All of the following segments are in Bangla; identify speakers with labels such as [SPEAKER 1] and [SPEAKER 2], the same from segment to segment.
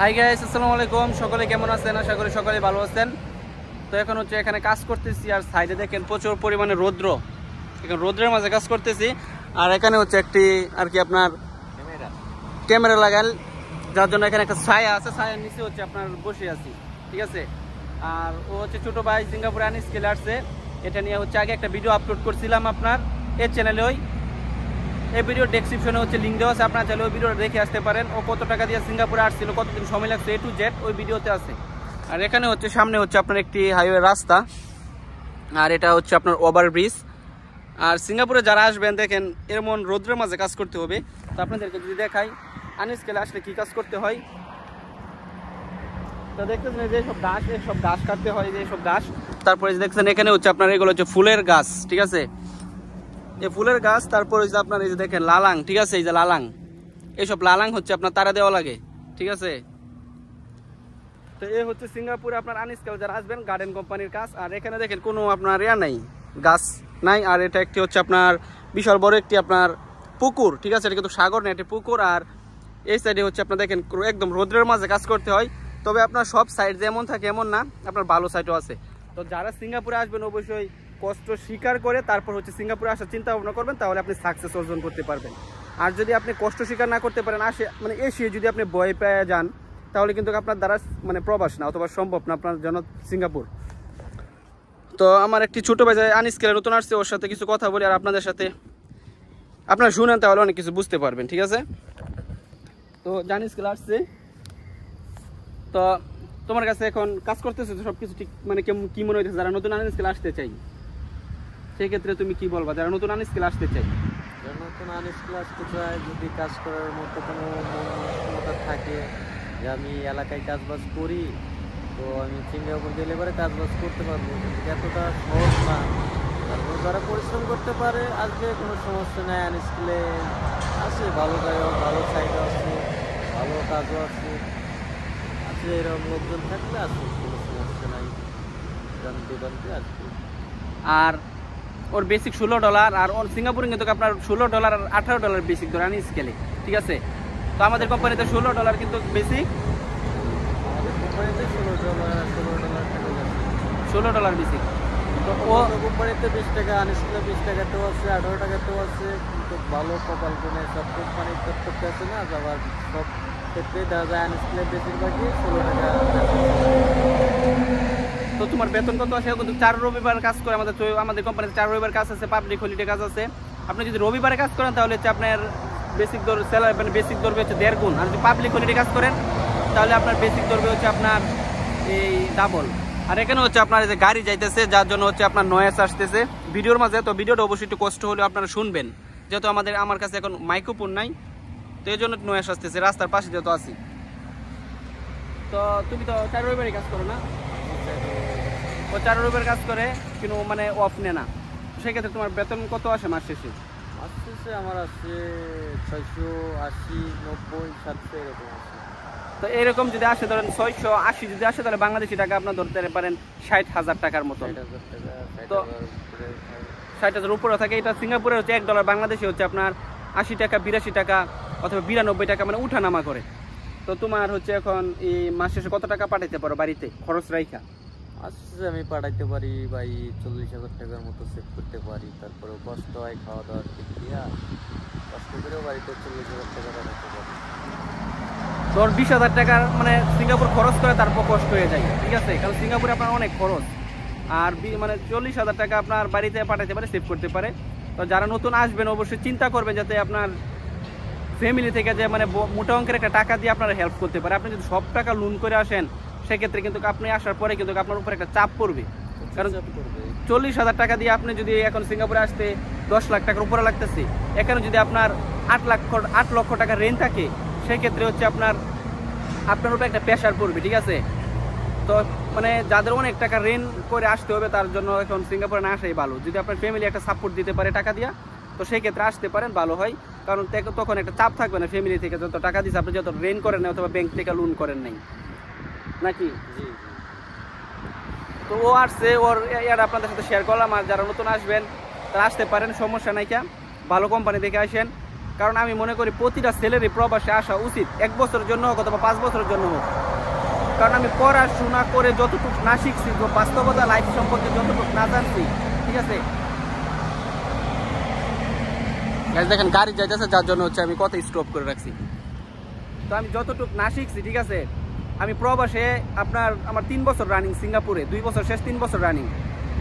[SPEAKER 1] হাই গাইস আসসালামু আলাইকুম। সকলে কেমন আছেন? আশা করি সকলে ভালো আছেন। তো এখন হচ্ছে এখানে কাজ করতেছি আর সাইডে দেখেন প্রচুর পরিমাণে রৌদ্র। এখন রৌদ্রের মাঝে কাজ করতেছি। আর এখানে হচ্ছে একটি আর কি আপনার ক্যামেরা। লাগাল। যার জন্য এখানে একটা ছায়া আছে। ছায়ার নিচে হচ্ছে আপনার বসে আছি। ঠিক আছে? আর ও হচ্ছে ছোটো ভাই সিঙ্গাপুরে আনিস আসছে। এটা নিয়ে হচ্ছে আগে একটা ভিডিও আপলোড করছিলাম আপনার। এর চ্যানেলে ওই। এই ভিডিও ডেসক্রিপশনে হচ্ছে লিঙ্ক দেওয়া আছে, আপনারা চাইলে ওই ভিডিওটা দেখে আসতে পারেন। ও কত টাকা দিয়ে সিঙ্গাপুরে আসছিল, কতদিন সময় লাগছে এ টু জেড ওই ভিডিওতে আছে। আর এখানে হচ্ছে, সামনে হচ্ছে আপনার একটি হাইওয়ে রাস্তা, আর এটা হচ্ছে আপনার ওভার ব্রিজ আর সিঙ্গাপুরে যারা আসবেন, দেখেন, এমন রৌদ্রের মাঝে কাজ করতে হবে। তো আপনাদেরকে যদি দেখাই আনস্কেলে আসলে কী কাজ করতে হয়। তো দেখতেছেন যে সব গাছ সব ঘাস কাটতে হয় যে সব ঘাস। তারপরে দেখছেন এখানে হচ্ছে আপনার এগুলো হচ্ছে ফুলের গাছ, ঠিক আছে? এই ফুলের গাছ, তারপরে যে আপনার এই যে দেখেন লালাং, ঠিক আছে? এই যে লালাং। এইসব লালাং হচ্ছে আপনার তারা দেওয়া লাগে, ঠিক আছে? তো এই হচ্ছে সিঙ্গাপুরে আপনার আনস্কেল, যারা আসবেন গার্ডেন কোম্পানির কাজ। আর এখানে দেখেন কোনো আপনার ইয়া নাই, গাছ নাই। আর এটা একটি হচ্ছে আপনার বিশাল বড় একটি আপনার পুকুর, ঠিক আছে? এটা কিন্তু সাগর না একটি পুকুর। আর এই সাইডে হচ্ছে আপনার দেখেন একদম রোদ্রের মাঝে কাজ করতে হয়। তবে আপনার সব সাইড যেমন থাকে, এমন না। আপনার ভালো সাইডও আছে। তো যারা সিঙ্গাপুরে আসবেন, অবশ্যই কষ্ট স্বীকার করে তারপর হচ্ছে সিঙ্গাপুরে আসার চিন্তা ভাবনা করবেন, তাহলে আপনি সাকসেস অর্জন করতে পারবেন। আর যদি আপনি কষ্ট স্বীকার না করতে পারেন, আসে মানে এসে যদি আপনি ভয় পেয়ে যান, তাহলে কিন্তু আপনার দ্বারা মানে প্রবাস না, অথবা সম্ভব না আপনার জন্য সিঙ্গাপুর। তো আমার একটি ছোটো ভাই আনিস্কেলে নতুন আসছে, ওর সাথে কিছু কথা বলি আর আপনাদের সাথে। আপনারা শুনেন তাহলে অনেক কিছু বুঝতে পারবেন, ঠিক আছে? তো জানিস স্কেল আসছে, তো তোমার কাছে এখন কাজ করতেছে সব কিছু ঠিক মানে কেমন কি মনে হইতেছে? যারা নতুন আনিস্কেল আসতে চাই। সেই ক্ষেত্রে তুমি কি বলবা? যারা নতুন আনিস্কেল আসতে চাই
[SPEAKER 2] নতুন আনিস ক্লাস চাই যদি কাজ করার মতো কোনো মানসিকতা থাকে যে আমি এলাকায় কাজবাজ করি তো আমি সিঙ্গাপুর গেলে পরে কাজবাজ করতে পারব। কিন্তু এতটা সহজ না। তারপর যারা পরিশ্রম করতে পারে আজকে কোনো সমস্যা নেই আন স্কুলে আছে। ভালো জায়গা ভালো সাইডও আছে ভালো কাজও আছে। আছে এরকম লোকজন থাকলে আছে কোনো সমস্যা নাই। জানতে জানতে আসবে।
[SPEAKER 1] আর ওর বেসিক ষোলো ডলার আর ওর সিঙ্গাপুরে কিন্তু আপনার ষোলো ডলার আর আঠারো ডলার বেসিক ধরে আনি স্কেলে ঠিক আছে? তো আমাদের কোম্পানিতে ষোলো ডলার কিন্তু বেসিক
[SPEAKER 2] ষোলো ডলার
[SPEAKER 1] বেসিক ও
[SPEAKER 2] কোম্পানিতে বিশ টাকা আনিসলে বিশ টাকাতেও আছে আঠারো টাকাতেও আছে কিন্তু ভালো কপাল কোনে সব কোম্পানির করতে আছে না আবার সব ক্ষেত্রে দেখা যায় আনিসলে বেশিরভাগই ষোলো টাকা।
[SPEAKER 1] তোমার বেতন কত আছে? কিন্তু চার রবিবার কাজ করে আমাদের আমাদের কোম্পানিতে চার রবিবার কাজ আছে পাবলিক হলিডে কাজ আছে। আপনি যদি রবিবারে কাজ করেন, তাহলে হচ্ছে আপনার বেসিক দর স্যালারি মানে বেসিক ধরবে হচ্ছে দেড় গুণ। আর যদি পাবলিক হলিডে কাজ করেন, তাহলে আপনার বেসিক ধরবে হচ্ছে আপনার এই ডাবল আর এখানে হচ্ছে আপনার যে গাড়ি যাইতেছে, যার জন্য হচ্ছে আপনার নয়েস আসতেছে। ভিডিওর মাঝে তো ভিডিওটা অবশ্যই একটু কষ্ট হলেও আপনারা শুনবেন। যেহেতু আমাদের আমার কাছে এখন মাইক্রোফোন নাই, তো এই জন্য নয়েস আসতেছে, রাস্তার পাশে যেহেতু আছি। তো তুমি তো চার রবিবারই কাজ করো না? ও চার রবিবার কাজ করে কিন্তু মানে অফ নেয় না। সেক্ষেত্রে তোমার বেতন কত আসে মাস শেষে?
[SPEAKER 2] আসতেছে আমার আছে ছয়শো আশি নব্বই সাতশো এরকম
[SPEAKER 1] তো এরকম যদি আসে ধরেন ছয়শো আশি যদি আসে তাহলে বাংলাদেশি টাকা আপনার ধরতে পারেন ষাট হাজার টাকার মতো তো- ষাট হাজার উপরে থাকে এটা সিঙ্গাপুরে হচ্ছে এক ডলার বাংলাদেশে হচ্ছে আপনার আশি টাকা বিরাশি টাকা অথবা বিরানব্বই টাকা মানে উঠানামা করে। তো তোমার হচ্ছে এখন এই মাস শেষে কত টাকা পাঠাইতে পারো বাড়িতে খরচ রাইখা?
[SPEAKER 2] আসছে আমি পাঠাইতে পারি ভাই চল্লিশ হাজার টাকার মতো সেভ করতে পারি, তারপরে কষ্ট হয় খাওয়া দাওয়ার দিক দিয়া, কষ্ট করেও বাড়িতে চল্লিশ হাজার টাকা পাঠাতে পারি।
[SPEAKER 1] তোর বিশ হাজার টাকার মানে সিঙ্গাপুর খরচ করে তারপর কষ্ট হয়ে যায়। ঠিক আছে, কারণ সিঙ্গাপুরে আপনার অনেক খরচ। আর বি- মানে চল্লিশ হাজার টাকা আপনার বাড়িতে পাঠাতে পারে সেভ করতে পারে। তো যারা নতুন আসবেন, অবশ্যই চিন্তা করবেন যাতে আপনার ফ্যামিলি থেকে যে মানে মোটা অঙ্কের একটা টাকা দিয়ে আপনারা হেল্প করতে পারে। আপনি যদি সব টাকা লোন করে আসেন সেক্ষেত্রে কিন্তু আপনি আসার পরে কিন্তু আপনার উপর একটা চাপ পড়বে। কারণ চল্লিশ হাজার টাকা দিয়ে আপনি যদি এখন সিঙ্গাপুরে আসতে দশ লাখ টাকার উপরে লাগতেছে এখানে যদি আপনার আট লাখ আট লক্ষ টাকা রেন্ট থাকে সেক্ষেত্রে হচ্ছে আপনার আপনার উপরে একটা প্রেশার পড়বে ঠিক আছে? তো মানে যাদের অনেক টাকা রেন্ট করে আসতে হবে তার জন্য এখন সিঙ্গাপুরে না আসাই ভালো। যদি আপনার ফ্যামিলি একটা সাপোর্ট দিতে পারে টাকা দিয়া তো সেই ক্ষেত্রে আসতে পারেন ভালো হয়। কারণ তখন একটা চাপ থাকবে না ফ্যামিলি থেকে যত টাকা দিচ্ছে আপনি যত রেন্ট করেন নাই অথবা ব্যাংক থেকে লোন করেন নাই। নাকি?
[SPEAKER 2] জি
[SPEAKER 1] তো ও আসছে, ওর ইয়ার আপনাদের সাথে শেয়ার করলাম, আর যারা নতুন আসবেন, তারা আসতে পারেন, সমস্যা নাই কা। ভালো কোম্পানি দেখে আসেন। কারণ আমি মনে করি প্রতিটা ছেলেরই প্রবাসে আসা উচিত। এক বছরের জন্য হোক অথবা পাঁচ বছরের জন্য হোক। কারণ আমি পড়াশোনা করে যতটুকু না শিখছি বাস্তবতা লাইফ সম্পর্কে যতটুকু না জানছি, ঠিক আছে? দেখেন, গাড়ি যাইতেছে, যার জন্য হচ্ছে আমি কত স্টপ করে রাখছি। তো আমি যতটুকু না শিখছি, ঠিক আছে? আমি প্রবাসে আপনার আমার তিন বছর রানিং সিঙ্গাপুরে, দুই বছর শেষ, তিন বছর রানিং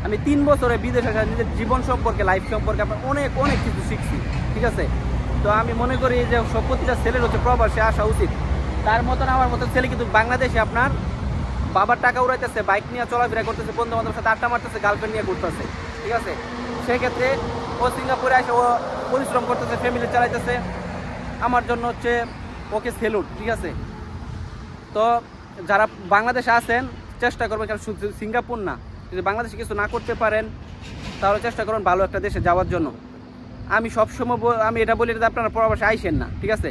[SPEAKER 1] আমি তিন বছরে বিদেশে নিজের জীবন সম্পর্কে লাইফ সম্পর্কে আপনার অনেক অনেক কিছু শিখছি, ঠিক আছে? তো আমি মনে করি যে সব প্রতিটা ছেলের হচ্ছে প্রবাসে আসা উচিত। তার মতন আমার মতন ছেলে কিন্তু বাংলাদেশে আপনার বাবার টাকা উড়াইতেছে বাইক নিয়ে চলাফেরা করতেছে বন্ধু বান্ধবের সাথে আড্ডা মারতেছে গার্লফ্রেন্ড নিয়ে ঘুরতেছে, ঠিক আছে? সেক্ষেত্রে ও সিঙ্গাপুরে এসে ও পরিশ্রম করতেছে ফ্যামিলি চালাইতেছে। আমার জন্য হচ্ছে ওকে সেলুট ঠিক আছে? তো যারা বাংলাদেশে আছেন, চেষ্টা করবেন কারণ শুধু সিঙ্গাপুর না, যদি বাংলাদেশে কিছু না করতে পারেন, তাহলে চেষ্টা করুন ভালো একটা দেশে যাওয়ার জন্য। আমি সবসময় আমি এটা বলি যে আপনারা পরামর্শে আইসেন না, ঠিক আছে?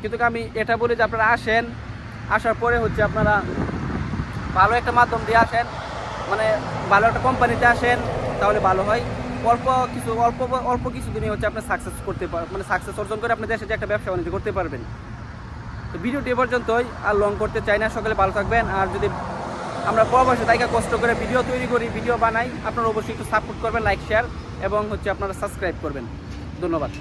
[SPEAKER 1] কিন্তু আমি এটা বলি যে আপনারা আসেন, আসার পরে হচ্ছে আপনারা ভালো একটা মাধ্যম দিয়ে আসেন মানে ভালো একটা কোম্পানিতে আসেন, তাহলে ভালো হয়। অল্প কিছু, অল্প অল্প কিছু দিনে হচ্ছে আপনি সাকসেস করতে পার মানে সাকসেস অর্জন করে আপনি দেশে যে একটা ব্যবসা বাণিজ্য করতে পারবেন। তো ভিডিওটি এ পর্যন্তই, আর লং করতে চাই না, সকালে ভালো থাকবেন। আর যদি আমরা প্রবাসে তাইকা কষ্ট করে ভিডিও তৈরি করি, ভিডিও বানাই, আপনারা অবশ্যই একটু সাপোর্ট করবেন লাইক শেয়ার এবং হচ্ছে আপনারা সাবস্ক্রাইব করবেন। ধন্যবাদ।